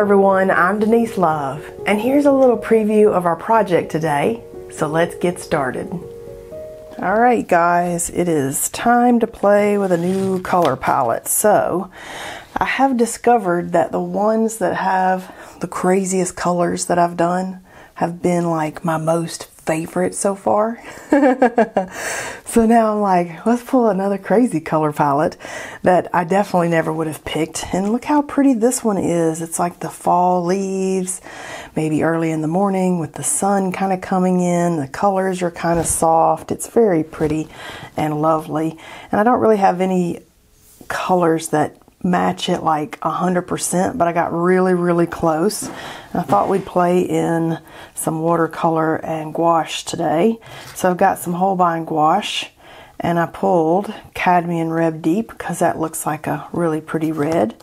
everyone, I'm Denise Love, and here's a little preview of our project today, so let's get started. Alright guys, it is time to play with a new color palette. So, I have discovered that the ones that have the craziest colors that I've done have been like my most favorite so far. so now I'm like, let's pull another crazy color palette that I definitely never would have picked. And look how pretty this one is. It's like the fall leaves, maybe early in the morning with the sun kind of coming in. The colors are kind of soft. It's very pretty and lovely. And I don't really have any colors that match it like 100%, but I got really, really close. I thought we'd play in some watercolor and gouache today. So I've got some Holbein gouache and I pulled Cadmium Red Deep because that looks like a really pretty red.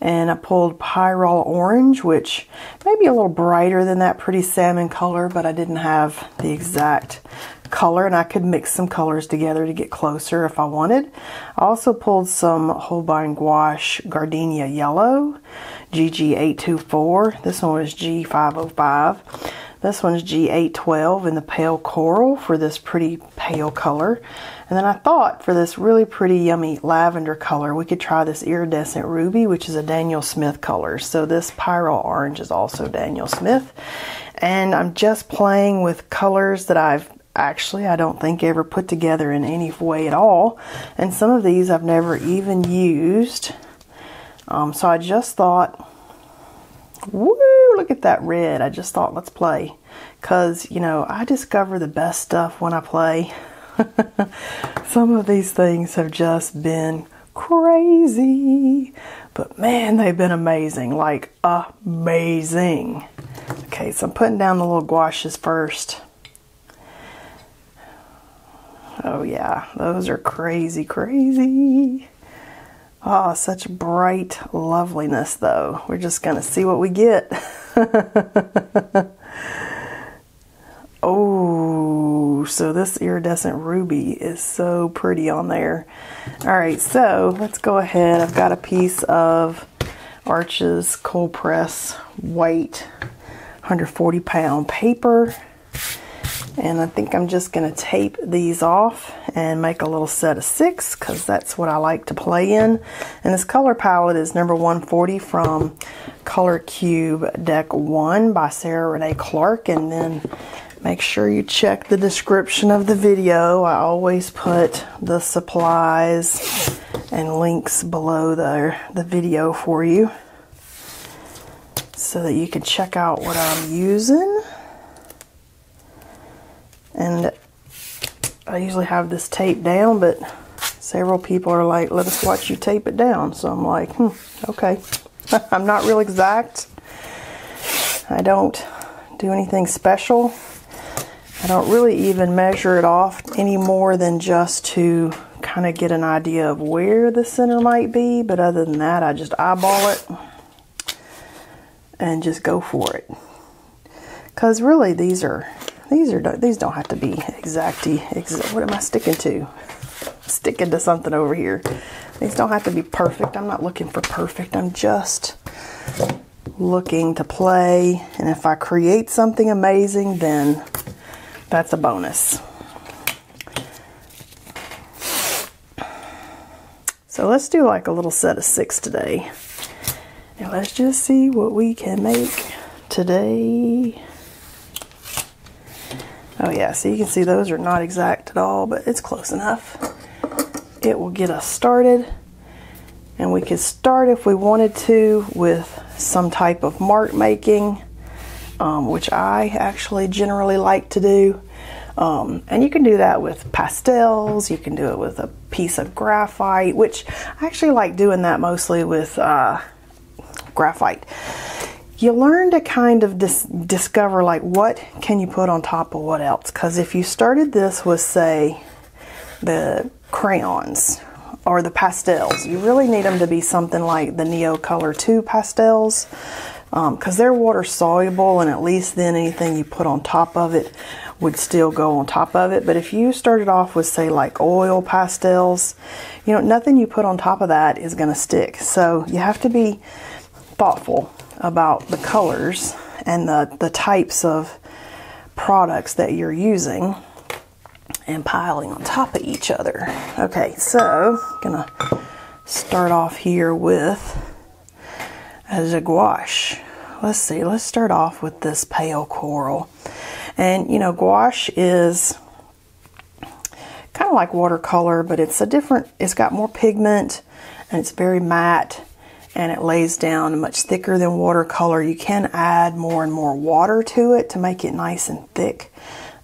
And I pulled Pyrrole Orange, which may be a little brighter than that pretty salmon color, but I didn't have the exact color and I could mix some colors together to get closer if I wanted. I also pulled some Holbein Gouache Gardenia Yellow, GG824. This one was G505. This one's G812 in the pale coral for this pretty pale color. And then I thought for this really pretty yummy lavender color, we could try this iridescent ruby, which is a Daniel Smith color. So this Pyrrole Orange is also Daniel Smith. And I'm just playing with colors that I've actually I don't think ever put together in any way at all. And some of these I've never even used. Um, so I just thought, woo, look at that red. I just thought, let's play. Because, you know, I discover the best stuff when I play. some of these things have just been crazy. But man, they've been amazing. Like, amazing. Okay, so I'm putting down the little gouaches first. Oh yeah, those are crazy, crazy. Oh, such bright loveliness though. We're just going to see what we get. oh, so this iridescent ruby is so pretty on there. All right, so let's go ahead. I've got a piece of Arches cold press white 140 pound paper and I think I'm just going to tape these off and make a little set of six because that's what I like to play in. And this color palette is number 140 from Color Cube Deck 1 by Sarah Renae Clark. And then make sure you check the description of the video. I always put the supplies and links below the, the video for you so that you can check out what I'm using. And I usually have this taped down, but several people are like, let us watch you tape it down. So I'm like, hmm, okay. I'm not real exact. I don't do anything special. I don't really even measure it off any more than just to kind of get an idea of where the center might be. But other than that, I just eyeball it and just go for it. Because really, these are these are these don't have to be exacty. Exa what am I sticking to? Sticking to something over here. These don't have to be perfect. I'm not looking for perfect. I'm just looking to play. And if I create something amazing, then that's a bonus. So let's do like a little set of six today. And let's just see what we can make today. Oh yeah, so you can see those are not exact at all, but it's close enough. It will get us started. And we could start if we wanted to with some type of mark making, um, which I actually generally like to do. Um, and you can do that with pastels, you can do it with a piece of graphite, which I actually like doing that mostly with uh, graphite you learn to kind of dis discover like what can you put on top of what else? Because if you started this with say the crayons or the pastels you really need them to be something like the Neocolor 2 pastels because um, they're water soluble and at least then anything you put on top of it would still go on top of it. But if you started off with say like oil pastels you know nothing you put on top of that is going to stick. So you have to be thoughtful about the colors and the, the types of products that you're using and piling on top of each other. Okay, so I'm gonna start off here with a gouache. Let's see, let's start off with this pale coral. And you know, gouache is kind of like watercolor, but it's a different, it's got more pigment and it's very matte and it lays down much thicker than watercolor. You can add more and more water to it to make it nice and thick,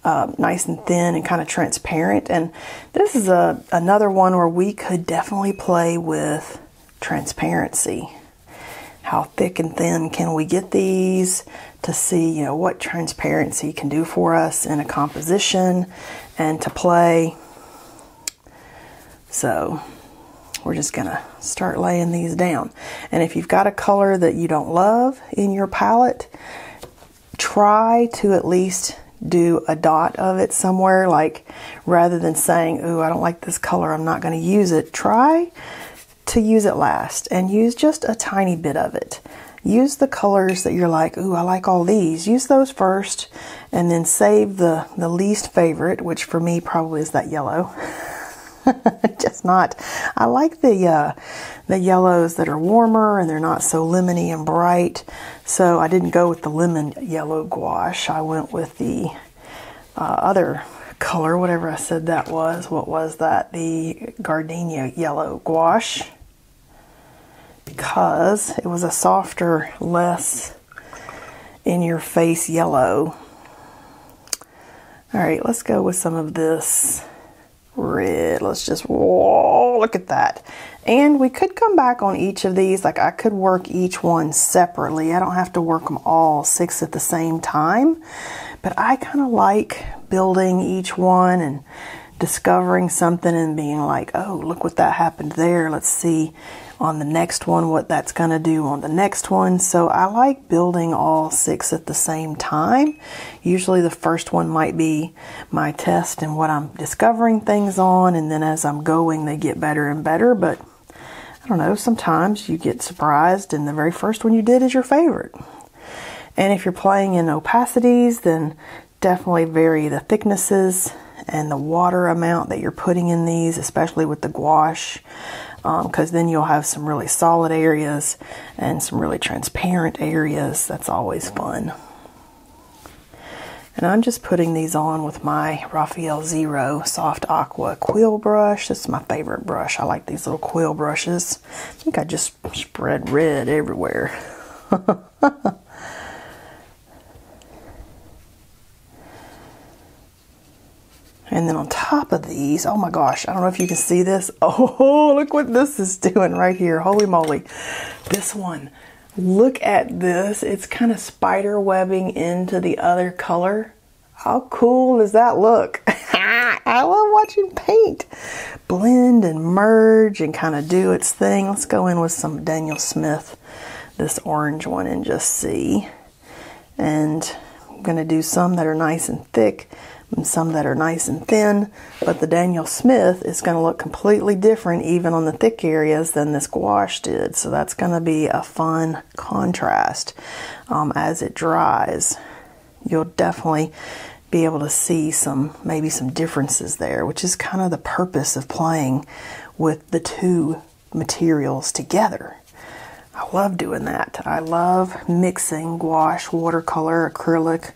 uh, nice and thin and kind of transparent. And this is a another one where we could definitely play with transparency. How thick and thin can we get these to see, you know, what transparency can do for us in a composition and to play. So we're just to start laying these down. And if you've got a color that you don't love in your palette, try to at least do a dot of it somewhere. Like rather than saying, "Ooh, I don't like this color, I'm not going to use it," try to use it last and use just a tiny bit of it. Use the colors that you're like, "Ooh, I like all these." Use those first, and then save the the least favorite, which for me probably is that yellow. just not. I like the uh, the yellows that are warmer and they're not so lemony and bright. So I didn't go with the lemon yellow gouache. I went with the uh, other color, whatever I said that was. What was that? The gardenia yellow gouache because it was a softer, less in your face yellow. All right, let's go with some of this red. Let's just, whoa, look at that. And we could come back on each of these. Like I could work each one separately. I don't have to work them all six at the same time. But I kind of like building each one and discovering something and being like, oh, look what that happened there. Let's see on the next one what that's going to do on the next one. So I like building all six at the same time. Usually the first one might be my test and what I'm discovering things on, and then as I'm going, they get better and better. But I don't know, sometimes you get surprised, and the very first one you did is your favorite. And if you're playing in opacities, then definitely vary the thicknesses and the water amount that you're putting in these, especially with the gouache because um, then you'll have some really solid areas and some really transparent areas. That's always fun. And I'm just putting these on with my Raphael Zero Soft Aqua Quill Brush. This is my favorite brush. I like these little quill brushes. I think I just spread red everywhere. And then on top of these, oh my gosh, I don't know if you can see this. Oh, look what this is doing right here. Holy moly. This one, look at this. It's kind of spider webbing into the other color. How cool does that look? I love watching paint blend and merge and kind of do its thing. Let's go in with some Daniel Smith, this orange one, and just see. And I'm going to do some that are nice and thick and some that are nice and thin, but the Daniel Smith is going to look completely different even on the thick areas than this gouache did. So that's going to be a fun contrast um, as it dries. You'll definitely be able to see some maybe some differences there, which is kind of the purpose of playing with the two materials together. I love doing that. I love mixing gouache, watercolor, acrylic,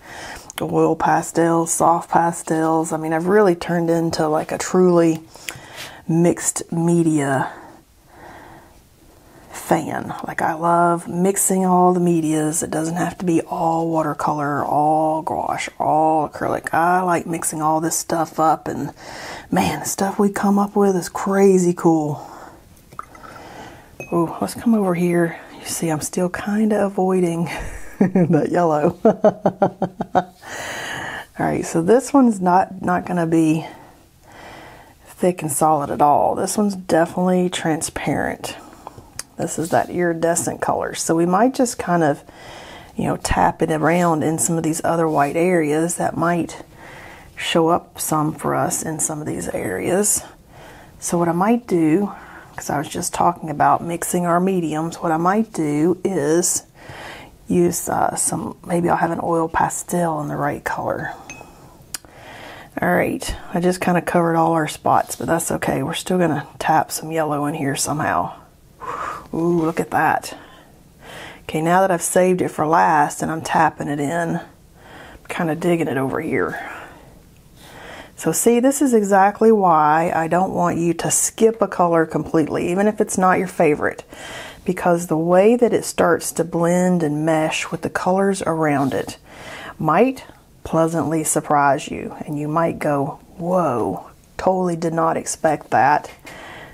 oil pastels, soft pastels. I mean, I've really turned into like a truly mixed media fan. Like I love mixing all the medias. It doesn't have to be all watercolor, all gouache, all acrylic. I like mixing all this stuff up and man, the stuff we come up with is crazy cool. Oh, let's come over here. You see, I'm still kind of avoiding that yellow. all right, so this one's not, not going to be thick and solid at all. This one's definitely transparent. This is that iridescent color. So we might just kind of, you know, tap it around in some of these other white areas that might show up some for us in some of these areas. So what I might do, because I was just talking about mixing our mediums, what I might do is use uh, some, maybe I'll have an oil pastel in the right color. All right, I just kind of covered all our spots, but that's okay. We're still gonna tap some yellow in here somehow. Ooh, look at that. Okay, now that I've saved it for last and I'm tapping it in, I'm kind of digging it over here. So see, this is exactly why I don't want you to skip a color completely, even if it's not your favorite, because the way that it starts to blend and mesh with the colors around it might pleasantly surprise you, and you might go, whoa, totally did not expect that.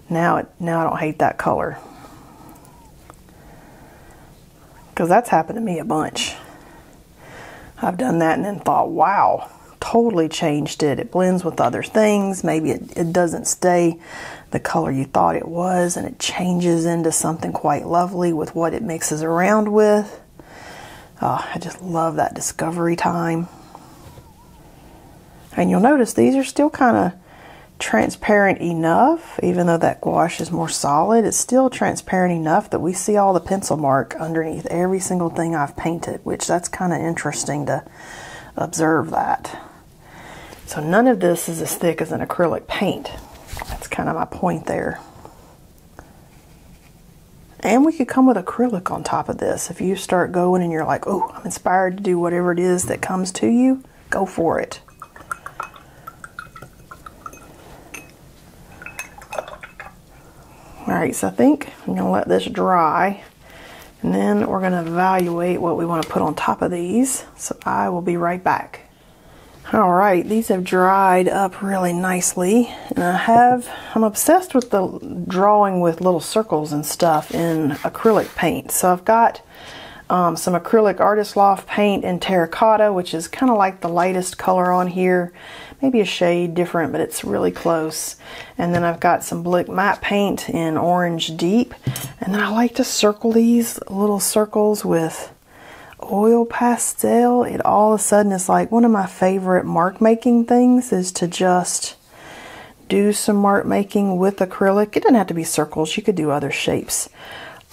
Now, it, now I don't hate that color. Because that's happened to me a bunch. I've done that and then thought, wow, totally changed it. It blends with other things. Maybe it, it doesn't stay the color you thought it was and it changes into something quite lovely with what it mixes around with. Oh, I just love that discovery time. And you'll notice these are still kind of transparent enough, even though that gouache is more solid, it's still transparent enough that we see all the pencil mark underneath every single thing I've painted, which that's kind of interesting to observe that. So none of this is as thick as an acrylic paint. That's kind of my point there. And we could come with acrylic on top of this. If you start going and you're like, oh, I'm inspired to do whatever it is that comes to you, go for it. Alright, so I think I'm to let this dry. And then we're going to evaluate what we want to put on top of these. So I will be right back. Alright, these have dried up really nicely. And I have, I'm obsessed with the drawing with little circles and stuff in acrylic paint. So I've got um, some acrylic Artist Loft paint in terracotta, which is kind of like the lightest color on here. Maybe a shade different, but it's really close. And then I've got some Blick matte paint in orange deep. And then I like to circle these little circles with oil pastel. It all of a sudden is like one of my favorite mark making things is to just do some mark making with acrylic. It doesn't have to be circles. You could do other shapes.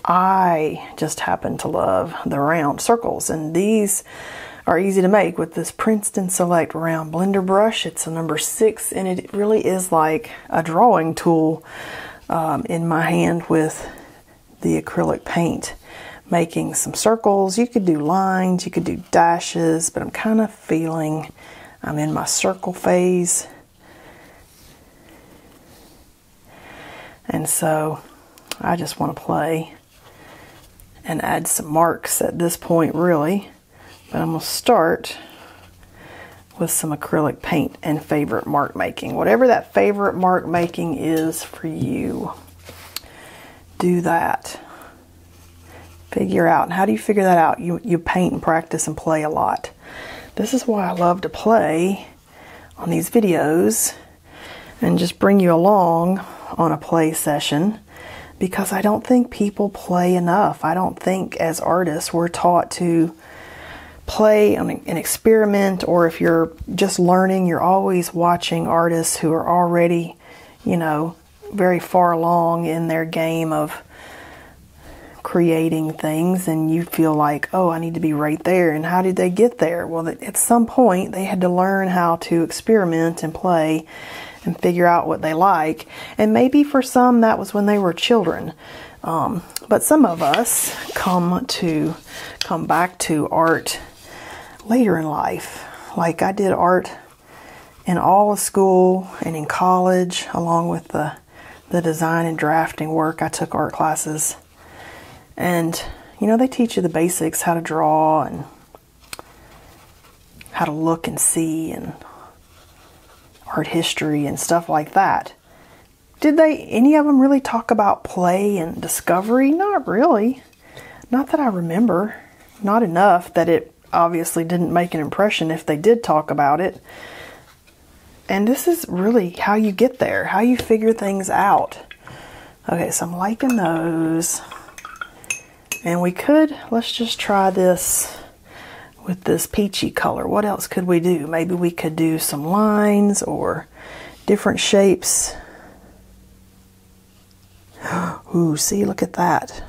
I just happen to love the round circles and these are easy to make with this Princeton Select round blender brush. It's a number six and it really is like a drawing tool um, in my hand with the acrylic paint. Making some circles, you could do lines, you could do dashes, but I'm kind of feeling I'm in my circle phase. And so I just want to play and add some marks at this point really. But I'm going to start with some acrylic paint and favorite mark making. Whatever that favorite mark making is for you, do that. Figure out. And how do you figure that out? You, you paint and practice and play a lot. This is why I love to play on these videos and just bring you along on a play session because I don't think people play enough. I don't think as artists we're taught to play an, an experiment, or if you're just learning, you're always watching artists who are already, you know, very far along in their game of creating things and you feel like, oh, I need to be right there. And how did they get there? Well, at some point, they had to learn how to experiment and play and figure out what they like. And maybe for some that was when they were children. Um, but some of us come to come back to art later in life. Like I did art in all of school and in college, along with the the design and drafting work. I took art classes, and you know they teach you the basics, how to draw and how to look and see and art history and stuff like that. Did they, any of them really talk about play and discovery? Not really. Not that I remember. Not enough that it obviously didn't make an impression if they did talk about it. And this is really how you get there, how you figure things out. Okay, so I'm liking those. And we could, let's just try this with this peachy color. What else could we do? Maybe we could do some lines or different shapes. Ooh, see, look at that.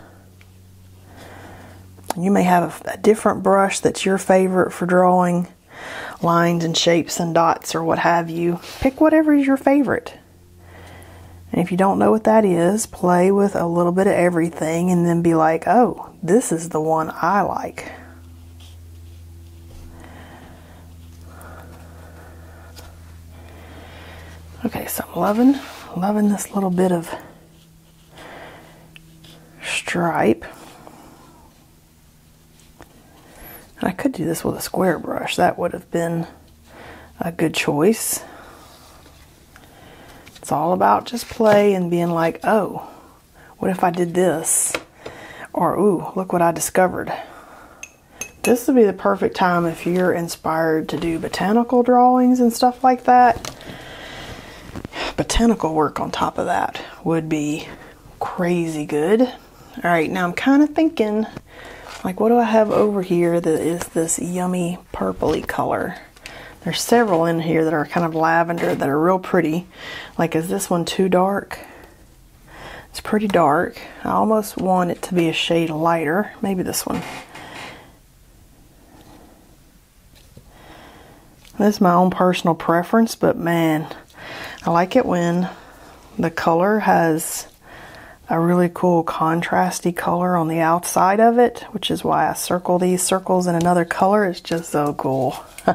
You may have a, a different brush that's your favorite for drawing lines and shapes and dots or what have you. Pick whatever is your favorite. And if you don't know what that is, play with a little bit of everything and then be like, oh, this is the one I like. Okay, so I'm loving, loving this little bit of stripe. And I could do this with a square brush. That would have been a good choice. It's all about just play and being like, oh, what if I did this? Or, ooh, look what I discovered. This would be the perfect time if you're inspired to do botanical drawings and stuff like that. Botanical work on top of that would be crazy good. All right, now I'm kind of thinking, like, what do I have over here that is this yummy purpley color? There's several in here that are kind of lavender that are real pretty. Like, is this one too dark? It's pretty dark. I almost want it to be a shade lighter. Maybe this one. This is my own personal preference, but man, I like it when the color has a really cool contrasty color on the outside of it, which is why I circle these circles in another color. It's just so cool.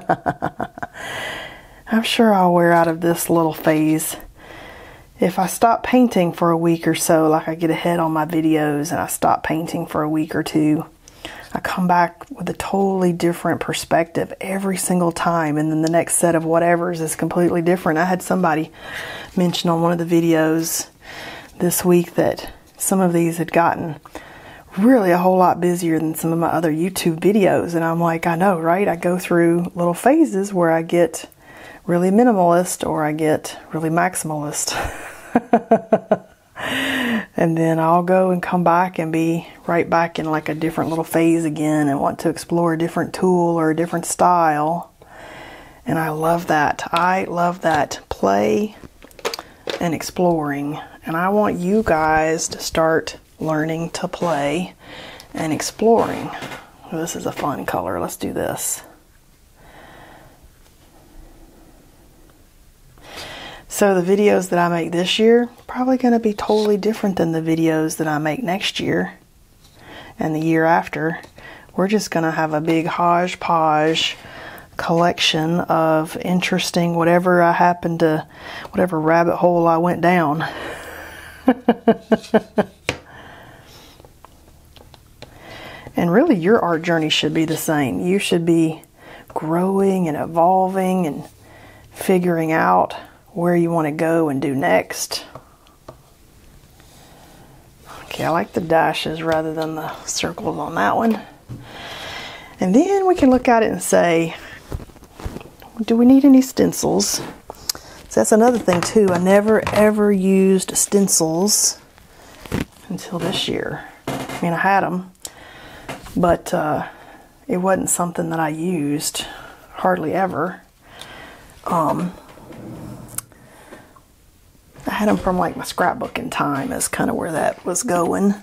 I'm sure I'll wear out of this little phase. If I stop painting for a week or so, like I get ahead on my videos and I stop painting for a week or two, I come back with a totally different perspective every single time, and then the next set of whatevers is completely different. I had somebody mention on one of the videos this week that some of these had gotten really a whole lot busier than some of my other YouTube videos. And I'm like, I know, right? I go through little phases where I get really minimalist or I get really maximalist. and then I'll go and come back and be right back in like a different little phase again and want to explore a different tool or a different style. And I love that. I love that play and exploring. And I want you guys to start learning to play and exploring. This is a fun color. Let's do this. So the videos that I make this year probably going to be totally different than the videos that I make next year and the year after. We're just going to have a big hodgepodge collection of interesting whatever I happen to whatever rabbit hole I went down. and really, your art journey should be the same. You should be growing and evolving and figuring out where you want to go and do next. Okay, I like the dashes rather than the circles on that one. And then we can look at it and say, do we need any stencils? So that's another thing too. I never ever used stencils until this year. I mean, I had them, but uh, it wasn't something that I used hardly ever. Um, I had them from like my scrapbooking time, is kind of where that was going.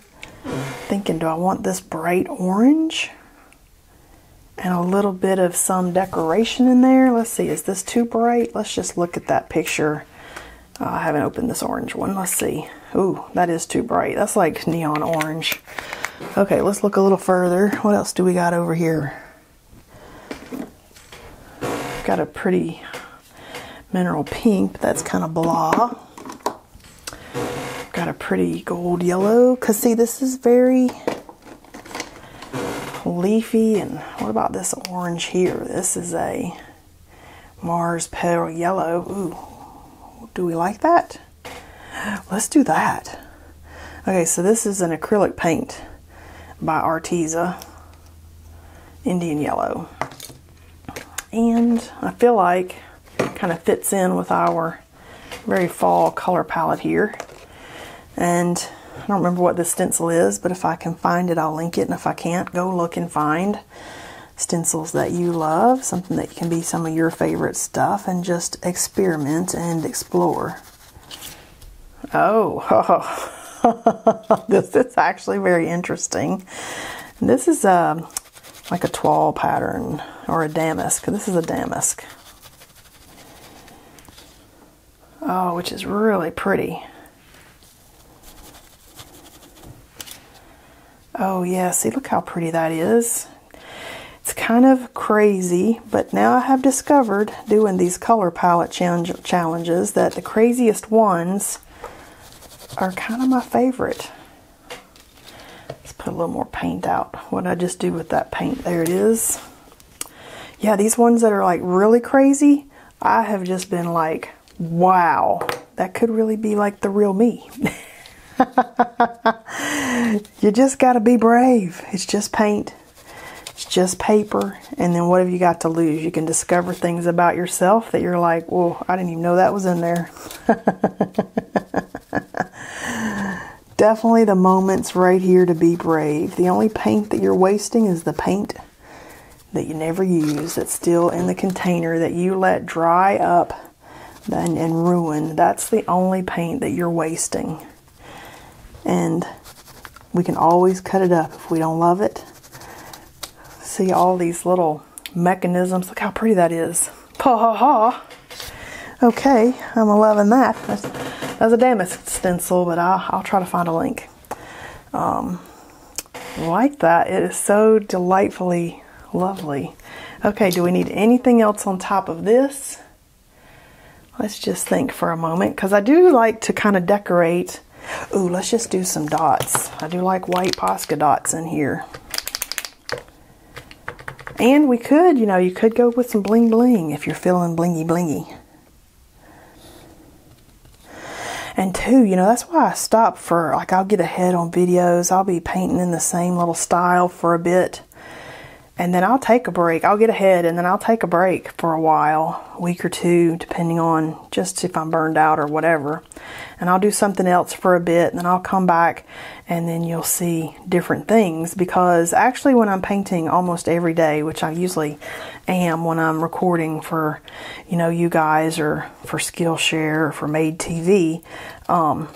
Thinking, do I want this bright orange? And a little bit of some decoration in there. Let's see, is this too bright? Let's just look at that picture. Uh, I haven't opened this orange one. Let's see. Ooh, that is too bright. That's like neon orange. Okay, let's look a little further. What else do we got over here? Got a pretty mineral pink, but that's kind of blah. Got a pretty gold yellow, because see, this is very leafy. And what about this orange here? This is a Mars Pearl Yellow. Ooh, do we like that? Let's do that. Okay, so this is an acrylic paint by Arteza, Indian Yellow. And I feel like it kind of fits in with our very fall color palette here. And I don't remember what this stencil is, but if I can find it, I'll link it. And if I can't, go look and find stencils that you love, something that can be some of your favorite stuff, and just experiment and explore. Oh, this is actually very interesting. This is a, um, like a toile pattern or a damask. This is a damask. Oh, which is really pretty. Oh yeah, see look how pretty that is. It's kind of crazy, but now I have discovered doing these color palette challenge challenges that the craziest ones are kind of my favorite. Let's put a little more paint out. What I just do with that paint? There it is. Yeah, these ones that are like really crazy, I have just been like, wow, that could really be like the real me. you just got to be brave. It's just paint. It's just paper. And then what have you got to lose? You can discover things about yourself that you're like, well, I didn't even know that was in there. Definitely the moments right here to be brave. The only paint that you're wasting is the paint that you never use that's still in the container that you let dry up and, and ruin. That's the only paint that you're wasting and we can always cut it up if we don't love it. See all these little mechanisms. Look how pretty that is. Ha ha ha. Okay, I'm loving that. That's, that's a damask stencil, but I'll, I'll try to find a link. Um, like that. It is so delightfully lovely. Okay, do we need anything else on top of this? Let's just think for a moment, because I do like to kind of decorate Ooh, let's just do some dots. I do like white Posca dots in here. And we could, you know, you could go with some bling bling if you're feeling blingy blingy. And two, you know, that's why I stop for, like, I'll get ahead on videos. I'll be painting in the same little style for a bit and then I'll take a break. I'll get ahead and then I'll take a break for a while, a week or two, depending on just if I'm burned out or whatever. And I'll do something else for a bit and then I'll come back and then you'll see different things because actually when I'm painting almost every day, which I usually am when I'm recording for, you know, you guys or for Skillshare or for Made TV, um,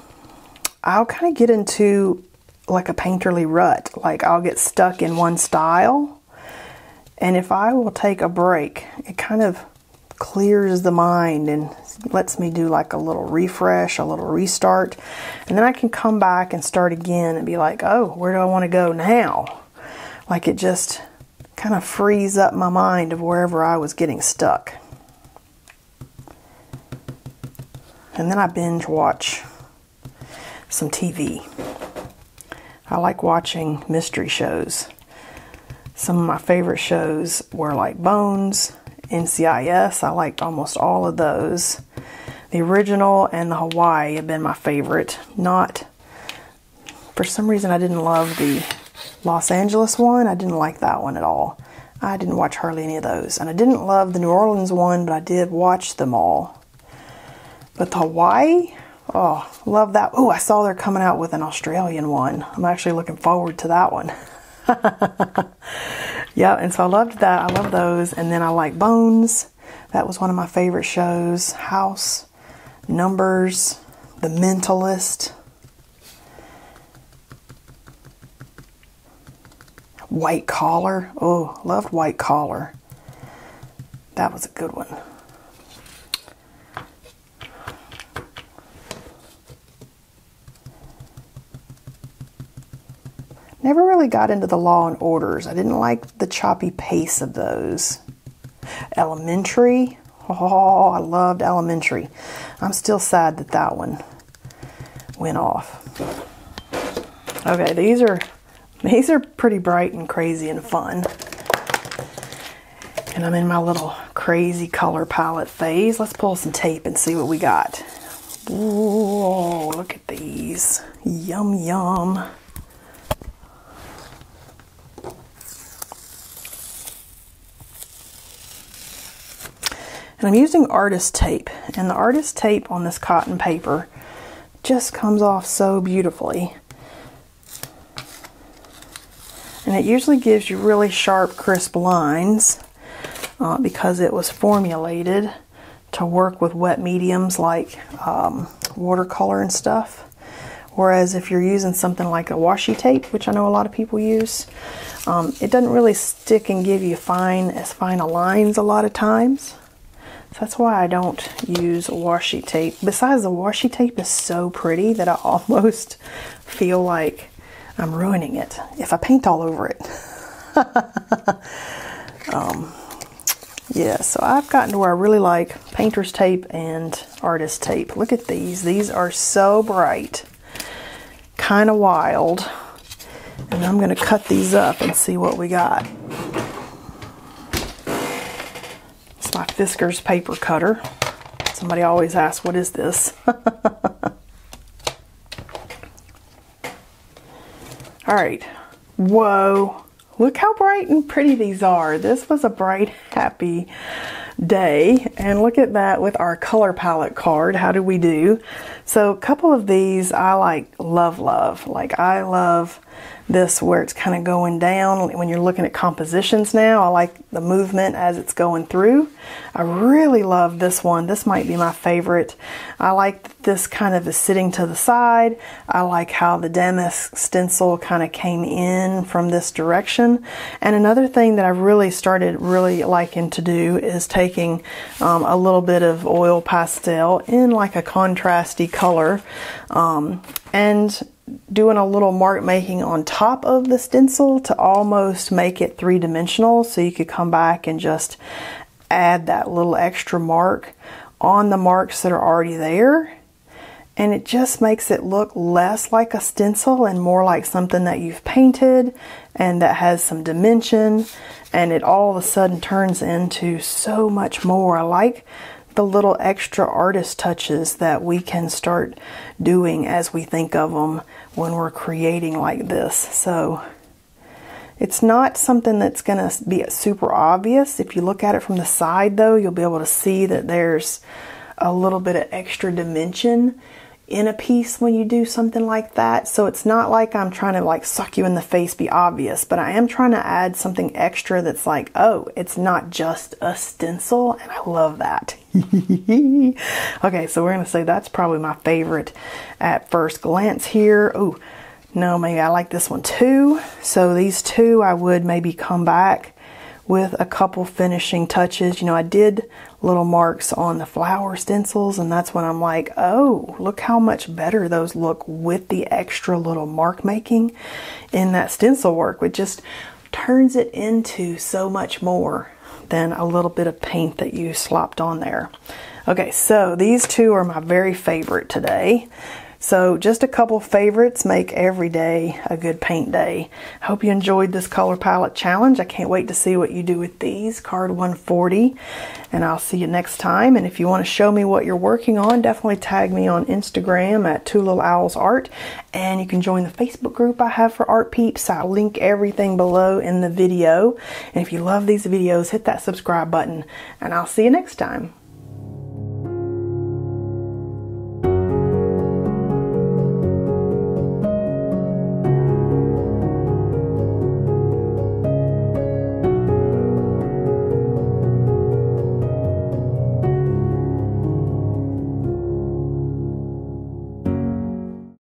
I'll kind of get into like a painterly rut. Like I'll get stuck in one style and if I will take a break, it kind of clears the mind and lets me do like a little refresh, a little restart. And then I can come back and start again and be like, oh, where do I want to go now? Like it just kind of frees up my mind of wherever I was getting stuck. And then I binge watch some TV. I like watching mystery shows. Some of my favorite shows were like Bones, NCIS. I liked almost all of those. The original and the Hawaii have been my favorite. Not, for some reason, I didn't love the Los Angeles one. I didn't like that one at all. I didn't watch hardly any of those. And I didn't love the New Orleans one, but I did watch them all. But the Hawaii, oh, love that. Oh, I saw they're coming out with an Australian one. I'm actually looking forward to that one. yeah, and so I loved that. I love those. And then I like Bones. That was one of my favorite shows. House, Numbers, The Mentalist. White Collar. Oh, loved White Collar. That was a good one. Never really got into the Law and Orders. I didn't like the choppy pace of those. Elementary. Oh, I loved Elementary. I'm still sad that that one went off. Okay, these are these are pretty bright and crazy and fun. And I'm in my little crazy color palette phase. Let's pull some tape and see what we got. Whoa, look at these. Yum, yum. And I'm using artist tape. And the artist tape on this cotton paper just comes off so beautifully. And it usually gives you really sharp, crisp lines uh, because it was formulated to work with wet mediums like um, watercolor and stuff. Whereas if you're using something like a washi tape, which I know a lot of people use, Um, it doesn't really stick and give you fine as fine a lines a lot of times. That's why I don't use washi tape. Besides, the washi tape is so pretty that I almost feel like I'm ruining it if I paint all over it. um, yeah, so I've gotten to where I really like painter's tape and artist tape. Look at these. These are so bright. Kind of wild. And I'm going to cut these up and see what we got. It's my Fiskars paper cutter. Somebody always asks, what is this? All right. Whoa. Look how bright and pretty these are. This was a bright, happy day. And look at that with our color palette card. How do we do? So a couple of these I like love, love. Like I love this where it's kind of going down when you're looking at compositions now. I like the movement as it's going through. I really love this one. This might be my favorite. I like this kind of is sitting to the side. I like how the damask stencil kind of came in from this direction. And another thing that I really started really liking to do is taking um, a little bit of oil pastel in like a contrasty color um, and doing a little mark making on top of the stencil to almost make it three dimensional so you could come back and just add that little extra mark on the marks that are already there and it just makes it look less like a stencil and more like something that you've painted and that has some dimension and it all of a sudden turns into so much more. I like the little extra artist touches that we can start doing as we think of them when we're creating like this. So it's not something that's going to be super obvious. If you look at it from the side though, you'll be able to see that there's a little bit of extra dimension in a piece when you do something like that. So it's not like I'm trying to like suck you in the face, be obvious, but I am trying to add something extra that's like, oh, it's not just a stencil. And I love that. okay, so we're going to say that's probably my favorite at first glance here. Oh, no, maybe I like this one too. So these two, I would maybe come back with a couple finishing touches. You know, I did little marks on the flower stencils and that's when I'm like, oh, look how much better those look with the extra little mark making in that stencil work. It just turns it into so much more than a little bit of paint that you slopped on there. Okay, so these two are my very favorite today. So just a couple favorites make every day a good paint day. I hope you enjoyed this color palette challenge. I can't wait to see what you do with these, card 140. And I'll see you next time. And if you want to show me what you're working on, definitely tag me on Instagram at Two Little Owls Art. And you can join the Facebook group I have for Art Peeps. I'll link everything below in the video. And if you love these videos, hit that subscribe button. And I'll see you next time.